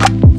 Bye.